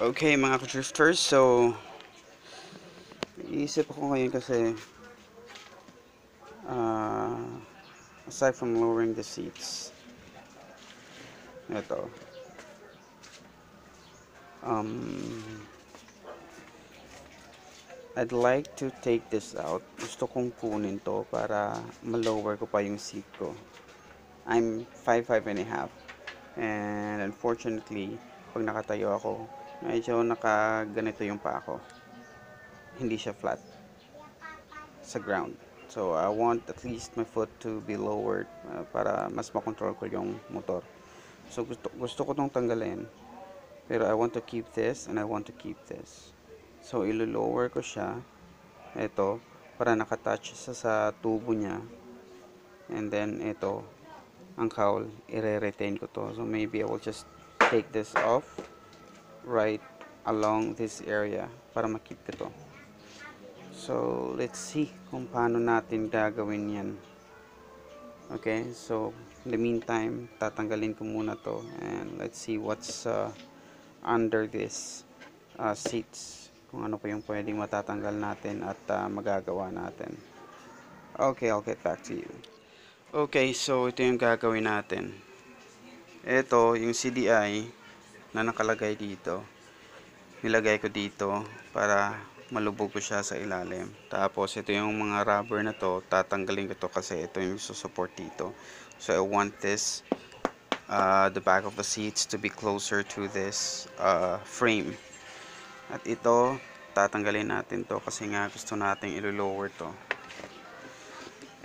Okay mga ka-drifters, so iisip ako ngayon kasi uh, aside from lowering the seats ito um, I'd like to take this out. Gusto kong kunin to para malower ko pa yung seat ko. I'm 5'5 and a half. And unfortunately pag nakatayo ako medyo nakaganito yung pa ako hindi siya flat sa ground. So I want at least my foot to be lowered uh, para mas makontrol ko yung motor. So gusto, gusto ko tong tanggalin pero I want to keep this and I want to keep this. So ilo-lower ko siya ito para nakatouch sa sa tubo niya. And then ito ang cowl i-retain ko to. So maybe I will just take this off right along this area para makip ko to. So, let's see kung paano natin gagawin yan. Okay, so in the meantime, tatanggalin ko muna to and let's see what's uh, under this uh, seats. Kung ano pa yung pwedeng matatanggal natin at uh, magagawa natin. Okay, I'll get back to you. Okay, so ito yung gagawin natin. Ito, yung CDI, na nakalagay dito. Nilagay ko dito para malubog ko siya sa ilalim. Tapos ito yung mga rubber na to. Tatanggalin ko to kasi ito yung susupport dito. So I want this uh, the back of the seats to be closer to this uh, frame. At ito tatanggalin natin to kasi nga gusto nating ilo-lower to.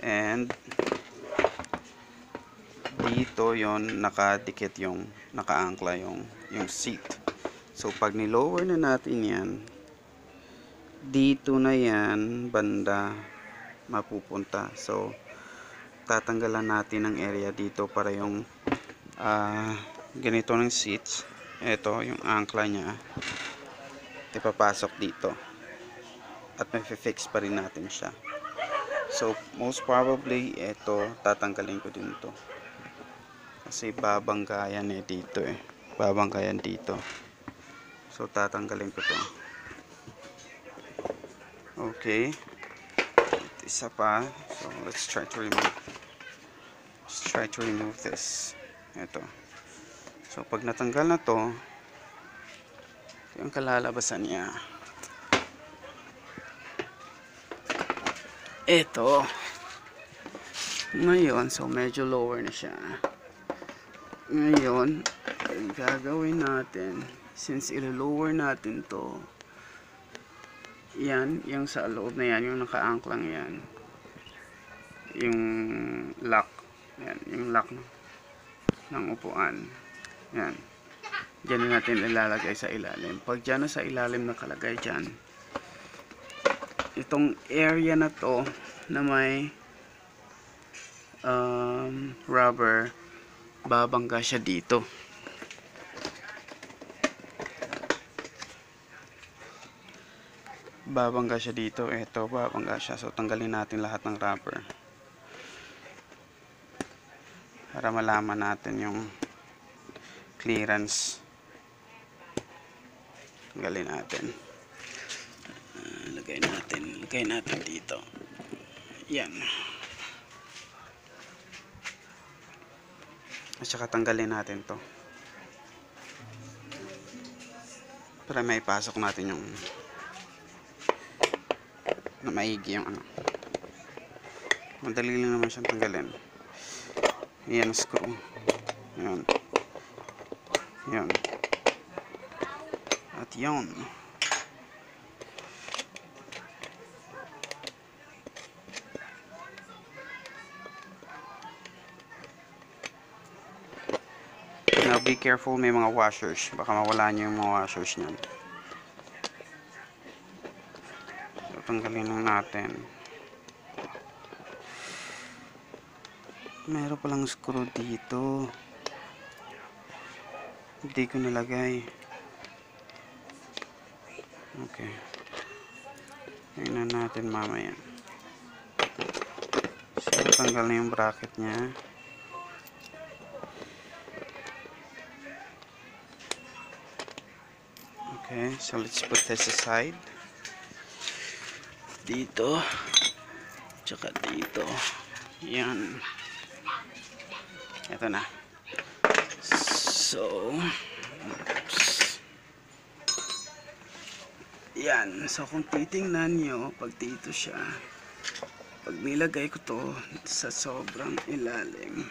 And dito yon nakadikit yung nakaangkla yung yung seat. So pag nilower na natin yan dito na yan banda mapupunta. So tatanggalan natin ng area dito para yung uh, ganito ng seats. Ito yung angkla nya ipapasok dito. At may fix pa rin natin siya. So most probably ito tatanggalin ko din to kasi babanggayan eh dito eh. Babanggayan dito. So tatanggalin ko to. Okay. Isa pa. So let's try to remove. Let's try to remove this. Ito so pag natanggal na to yung kalalabasan niya. Ito ngayon so medyo lower na siya ngayon gagawin natin since ilo-lower natin to yan, yung sa loob na yan yung naka-anklang yan yung lock yan, yung lock ng upuan yan. Dyan natin ilalagay sa ilalim. Pag dyan na sa ilalim nakalagay dyan itong area na to na may um, rubber babangga siya dito. Babangga siya dito. Eto babangga siya. So tanggalin natin lahat ng rubber. Para malaman natin yung clearance. Tanggalin natin. Uh, lagay natin. Lagay natin dito. Yan at saka tanggalin natin to. Para may pasok natin yung na maigi yung ano. Madali lang naman siyang tanggalin. Yan screw. Yan yan at yun Now be careful may mga washers. Baka mawala niyo yung mga washers niyan. So, tanggalin lang natin. Meron palang screw dito. Hindi ko nilagay. Okay. Tingnan natin mamaya. So, tanggal yung bracket niya. Okay, so let's put this aside. Dito. Tsaka dito. Yan. Ito na. So, oops. Yan. So, kung titingnan nyo, pag dito siya, pag nilagay ko to sa sobrang ilalim,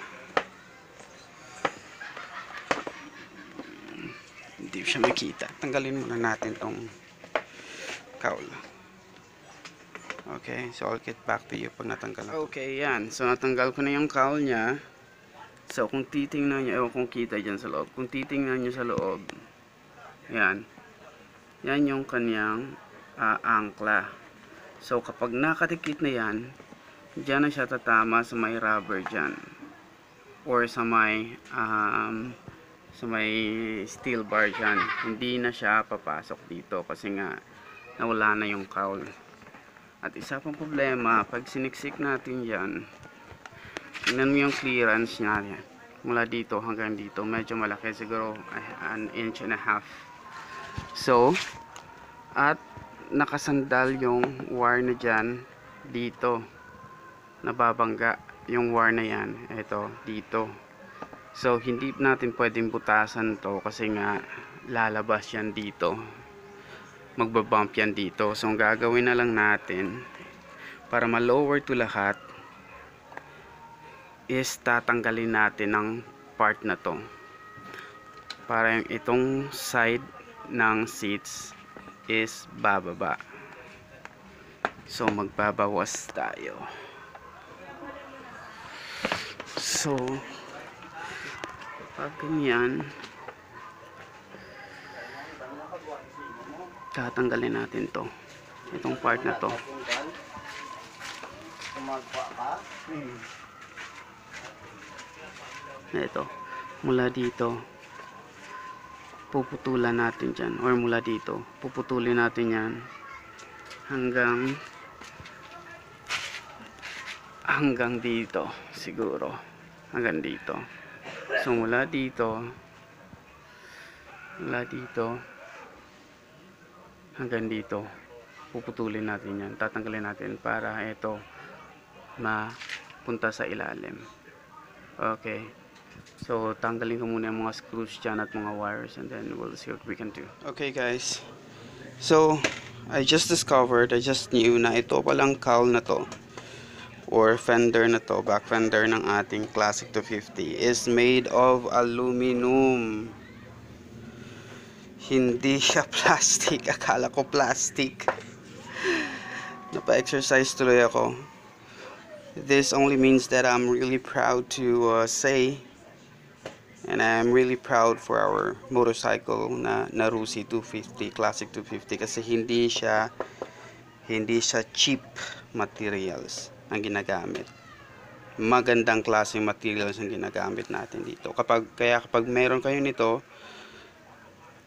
siya makita. Tanggalin muna natin tong cowl. Okay, so I'll get back to you pag natanggal na. Okay, yan. So natanggal ko na yung cowl niya. So kung titingnan niyo, ewan kung kita dyan sa loob. Kung titingnan niyo sa loob, yan. Yan yung kanyang ah, angkla. So kapag nakatikit na yan, dyan na siya tatama sa may rubber dyan. Or sa may um, sa may steel bar dyan. Hindi na siya papasok dito kasi nga nawala na yung cowl. At isa pang problema, pag siniksik natin yan, tingnan mo yung clearance niya. Mula dito hanggang dito, medyo malaki, siguro ah, an inch and a half. So, at nakasandal yung wire na dyan dito. Nababangga yung wire na yan. Ito, dito. So, hindi natin pwedeng butasan to kasi nga lalabas yan dito magbabump yan dito. So, ang gagawin na lang natin para ma-lower to lahat is tatanggalin natin ng part na to. Para yung itong side ng seats is bababa. So, magbabawas tayo. So, pag ganyan, tatanggalin natin to. Itong part na to. Ito. Mula dito puputulan natin dyan. Or mula dito puputulin natin yan hanggang hanggang dito siguro. Hanggang dito so mula dito mula dito hanggang dito puputulin natin yan. Tatanggalin natin para ito mapunta sa ilalim. Okay. So tanggalin ko muna yung mga screws dyan at mga wires and then we'll see what we can do. Okay guys. So I just discovered I just knew na ito palang cowl na to or fender na to back fender ng ating classic 250 is made of aluminum hindi siya plastic. Akala ko plastic. Napa-exercise tuloy ako. This only means that I'm really proud to uh, say and I'm really proud for our motorcycle na Narusi 250, Classic 250 kasi hindi siya hindi siya cheap materials ang ginagamit. Magandang klaseng materials ang ginagamit natin dito. Kapag kaya kapag meron kayo nito,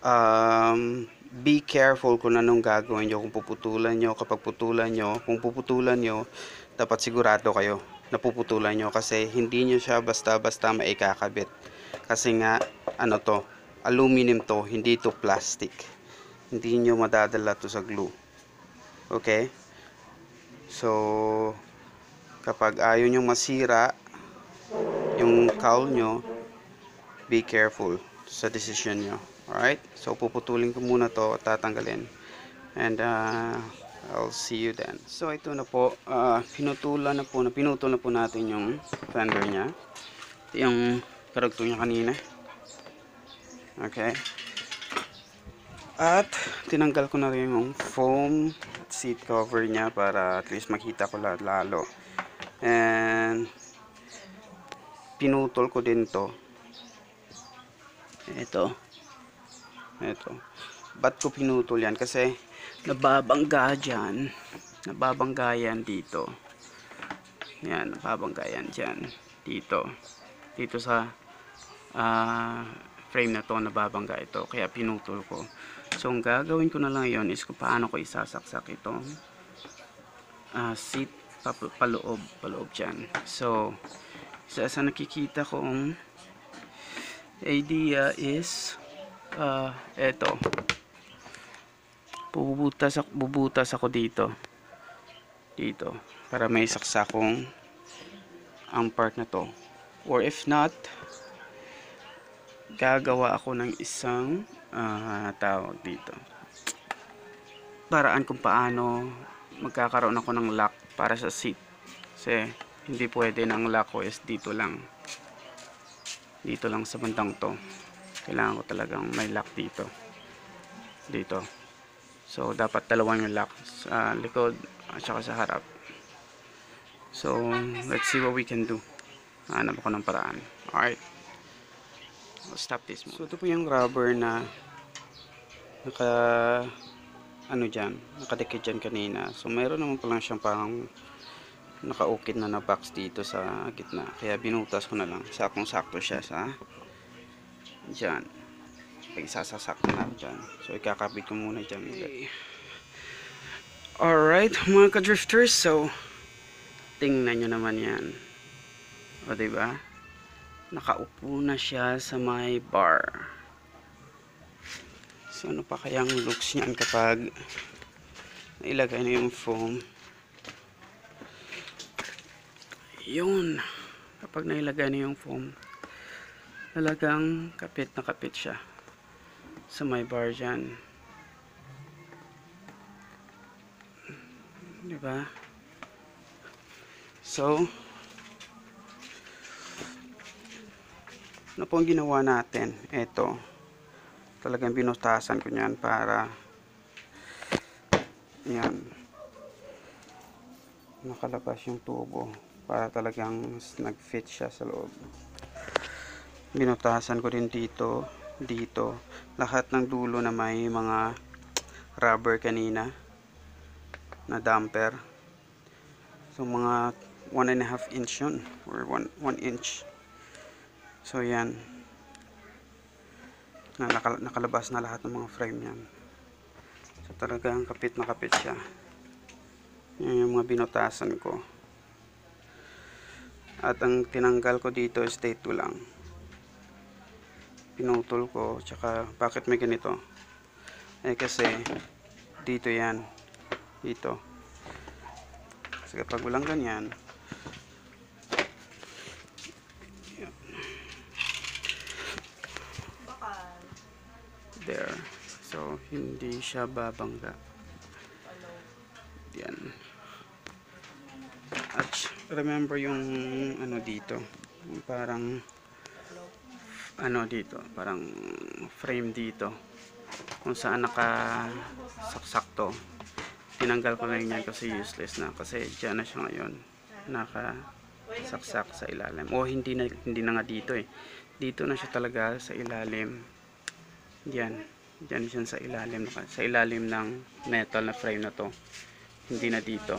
um, be careful kung anong gagawin nyo kung puputulan nyo. Kapag putulan nyo kung puputulan nyo dapat sigurado kayo na puputulan nyo kasi hindi nyo siya basta basta maikakabit. Kasi nga ano to aluminum to hindi to plastic. Hindi nyo madadala to sa glue. Okay? So kapag ayaw nyo masira yung cowl nyo be careful sa decision nyo Alright, so puputulin ko muna to at tatanggalin. And uh, I'll see you then. So ito na po, uh, pinutulan na po, na pinutol na po natin yung fender niya. Ito yung karugtong niya kanina. Okay. At tinanggal ko na rin yung foam seat cover niya para at least makita ko lalo. And pinutol ko din to. Ito ito. Ba't ko pinutol yan? Kasi nababangga dyan. Nababangga yan dito. Yan, nababangga yan dyan. Dito. Dito sa uh, frame na to, nababangga ito. Kaya pinutol ko. So, ang gagawin ko na lang yon is kung paano ko isasaksak itong uh, seat pa paloob, paloob dyan. So, isa sa nakikita kong idea is uh, eto Bubutas ako, bubutas ako dito. Dito. Para may saksakong ang part na to. Or if not, gagawa ako ng isang ah, tawag dito. Paraan kung paano magkakaroon ako ng lock para sa seat. Kasi hindi pwede ng lock ko is dito lang. Dito lang sa bandang to. Kailangan ko talagang may lock dito. Dito. So, dapat dalawang yung lock sa likod at saka sa harap. So, let's see what we can do. Hanap ako ng paraan. Alright. I'll stop this mo. So, ito po yung rubber na naka ano dyan, nakadikit dyan kanina. So, mayroon naman palang siyang parang nakaukit na na box dito sa gitna. Kaya binutas ko na lang. Sakong sakto siya sa dyan. Pag isasasak na dyan. So, ikakabit ko muna dyan. Alright, mga ka-drifters. So, tingnan nyo naman yan. O, diba? Nakaupo na siya sa may bar. So, ano pa kayang looks niyan kapag nailagay na yung foam? Yun. Kapag nailagay na yung foam, talagang kapit na kapit siya sa may bar dyan. Diba? So, ano po ang ginawa natin? Ito. Talagang binutasan ko niyan para yan nakalabas yung tubo para talagang nag-fit siya sa loob. Binutasan ko din dito, dito. Lahat ng dulo na may mga rubber kanina na damper. So mga 1 and a half inch yun or 1 1 inch. So yan. Na, nakal- nakalabas na lahat ng mga frame yan. So talagang kapit na kapit siya. Yan yung mga binutasan ko. At ang tinanggal ko dito is day 2 lang. Pinutol ko. Tsaka bakit may ganito? Eh kasi dito yan. Dito. Kasi kapag walang ganyan, there. So, hindi siya babangga. Yan. At remember yung ano dito, parang ano dito, parang frame dito kung saan nakasaksak tinanggal ko na yan kasi useless na kasi dyan na siya ngayon nakasaksak sa ilalim. O hindi na, hindi na nga dito eh. Dito na siya talaga sa ilalim. Yan dyan siya sa ilalim sa ilalim ng metal na frame na to. Hindi na dito.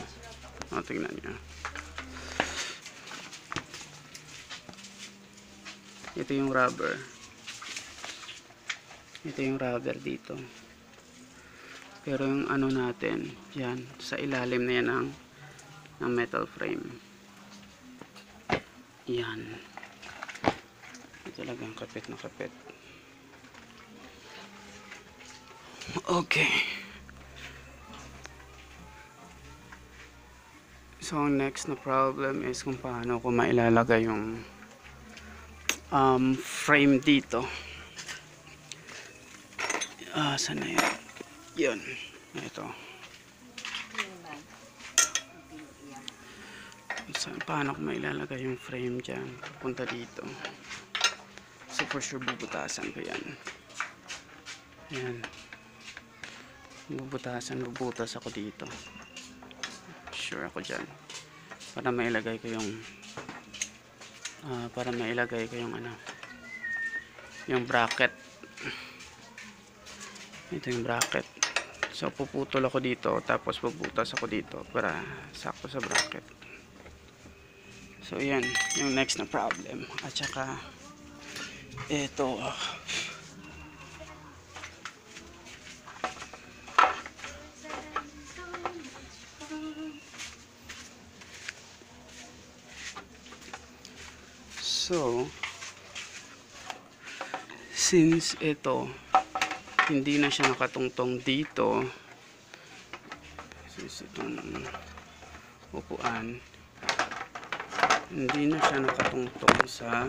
O tingnan nyo ito yung rubber. Ito yung rubber dito. Pero yung ano natin yan sa ilalim na yan ng, ng metal frame. Yan. Ito talagang kapit na kapit okay. So ang next na problem is kung paano ko mailalagay yung um, frame dito. Ah saan na yun? Yun. Ito. Saan paano ko mailalagay yung frame dyan? Papunta dito. So for sure bubutasan ko yan. Yan bubutasan bubutas ako dito. Sure ako dyan. Para mailagay ko yung ah, para mailagay ko yung ano yung bracket. Ito yung bracket. So puputol ako dito tapos bubutas ako dito para sakto sa bracket. So yan yung next na problem. At saka ito so since ito hindi na siya nakatungtong dito Sis itong upuan. Hindi na siya nakatungtong sa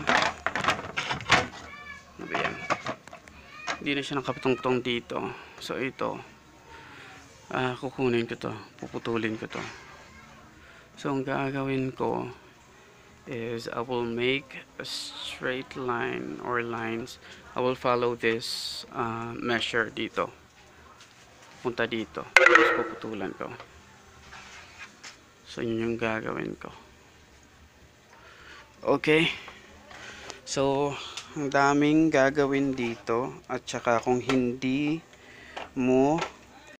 ano ba yan? Hindi na siya nakatungtong dito. So ito ah kukunin ko to. Puputulin ko to. So ang gagawin ko is I will make a straight line or lines. I will follow this uh, measure dito. Punta dito. Tapos puputulan ko. So yun yung gagawin ko. Okay. So, ang daming gagawin dito at saka kung hindi mo